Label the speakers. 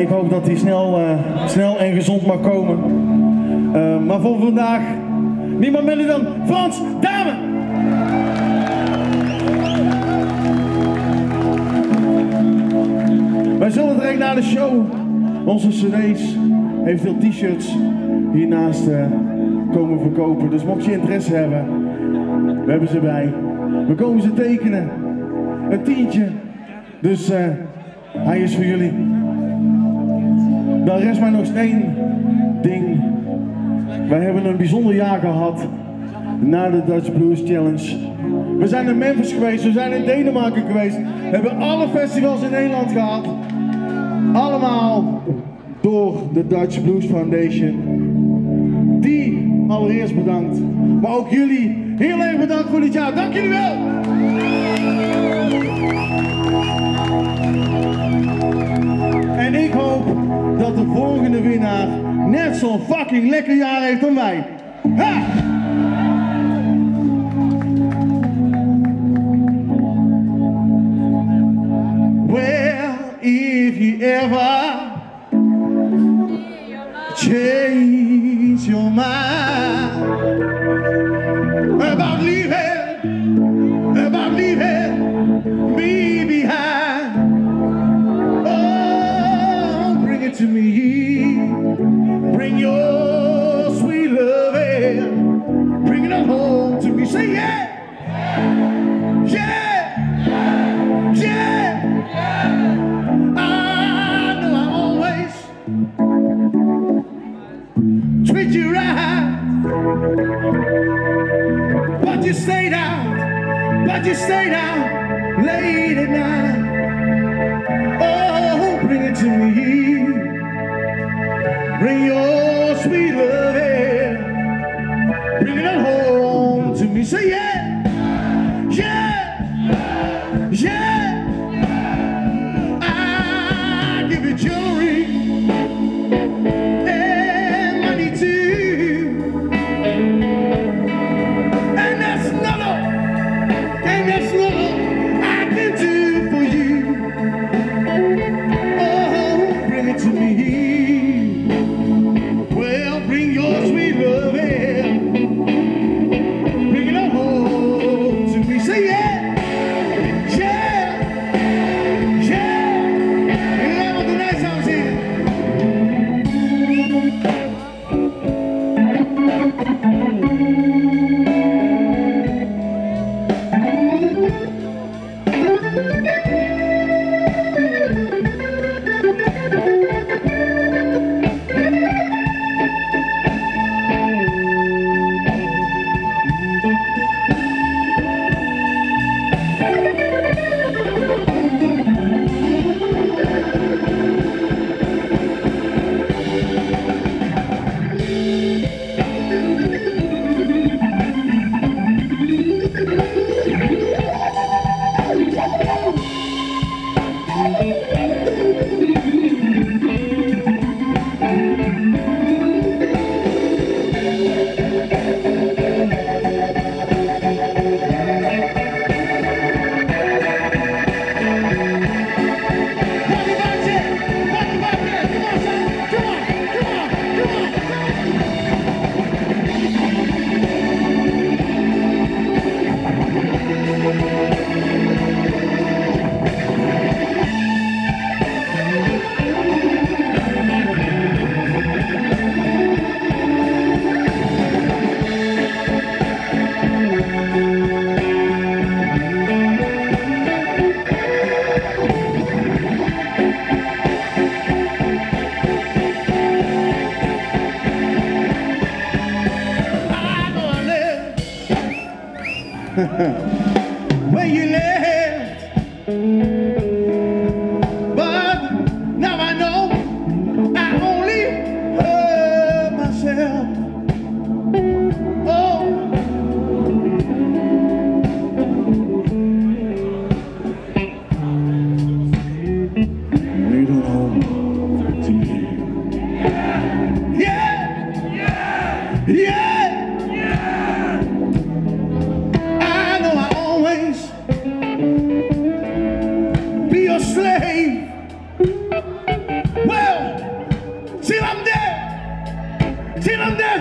Speaker 1: Ik hoop dat hij snel, eh, snel en gezond mag komen. Eh, maar voor vandaag niemand minder dan Frans Dame. Wij zullen direct na de show onze cd's, eventueel t-shirts hiernaast eh, komen verkopen. Dus mocht je interesse hebben, we hebben ze bij. We komen ze tekenen. Een tientje. Dus hij is voor jullie. Dan rest mij nog één ding. Wij hebben een bijzonder jaar gehad na de Dutch Blues Challenge. We zijn in Memphis geweest, we zijn in Denemarken geweest. We hebben alle festivals in Nederland gehad. Allemaal door de Dutch Blues Foundation. Die allereerst bedankt. Maar ook jullie heel erg bedankt voor dit jaar. Dank jullie wel! En ik hoop dat de volgende winnaar net zo'n fucking lekker jaar heeft dan wij. Ha! Well, if you ever change your mind home to me. Say yeah. Yeah. Yeah. I know I always treat you right. But you stay down. But you stay down late at night. Oh, bring it to me. Bring your sweet love in. Bring it home to me. Say yeah, Get him down!